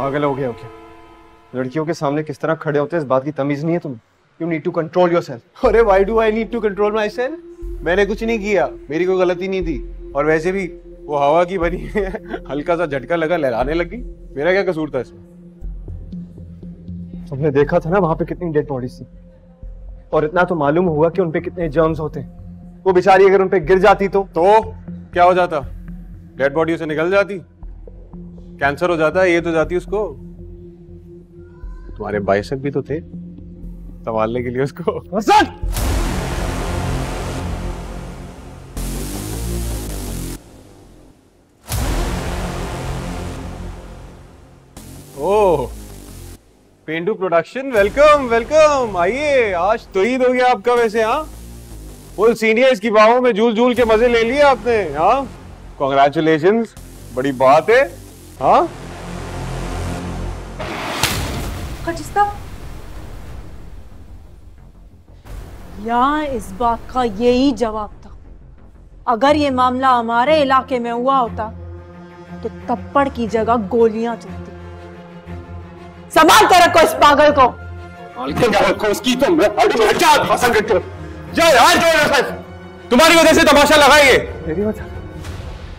पागल हो गया हो क्या? लड़कियों के सामने किस तरह खड़े होते हैं? इस बात की तमीज नहीं है तुम्हें you need to control yourself अरे why do I need to control myself मैंने कुछ नहीं किया। मेरी कोई गलती नहीं थी। और वैसे भी वो हवा की बनी है। हल्का सा झटका लगा लहराने लगी। मेरा क्या कसूर था इसमें? तुमने देखा था ना वहाँ पे कितनी डेड बॉडीज थी? और इतना तो मालूम हुआ कि उनपे कितने जर्म्स होते वो बेचारी अगर उनपे गिर जाती तो? तो? क्या हो जाता? डेड बॉडी से निकल जाती? कैंसर हो जाता है ये तो जाती उसको। तुम्हारे बाइसेप भी तो थे संभालने के लिए उसको। Hasan! Oh Pendu production welcome welcome. आइए आज तो ईद हो गया आपका वैसे हाँ? फुल सीनियर्स की बाहों में झूल झूल के मज़े ले लिए आपने हाँ? कॉन्ग्रेचुलेशन बड़ी बात है। हाँ? खजिस्ता। यहाँ इस बात का यही जवाब था। अगर ये मामला हमारे इलाके में हुआ होता तो थप्पड़ की जगह गोलियाँ चलती। संभाल कर रखो इस पागल को। उसकी हो तुम्हारी वजह से तमाशा लगाएँगे।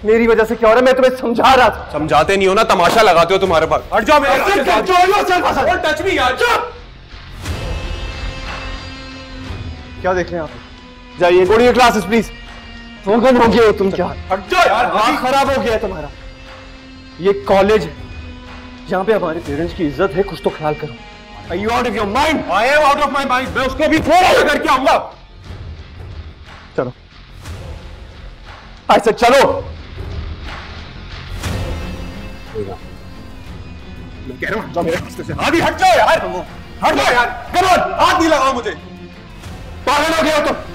मेरी वजह से क्या हो रहा है? मैं तुम्हें समझा रहा था। समझाते नहीं हो ना तमाशा लगाते हो तुम्हारे पास। हट जाओ मेरे टच मी यार। चुप! क्या देख रहे हैं आप? जाइए गो टू क्लासेस प्लीज़ फोकन हो? गए तुम क्या? हट जाओ यार दिमाग खराब हो गया है तुम्हारा। ये कॉलेज है। जहाँ पे हमारे पेरेंट्स की इज़्ज़त है कुछ तो ख्याल करो। I out of your mind? I am out of my mind मैं उसको भी फ़ोन करके आऊँगा। चलो। ऐसे चलो। मैं कह रहा हूँ हट जाओ मेरे रास्ते से। अभी हट जाओ यार। हट जाओ यार करो हाथ नहीं लगाओ मुझे। पागल हो गया हो तुम।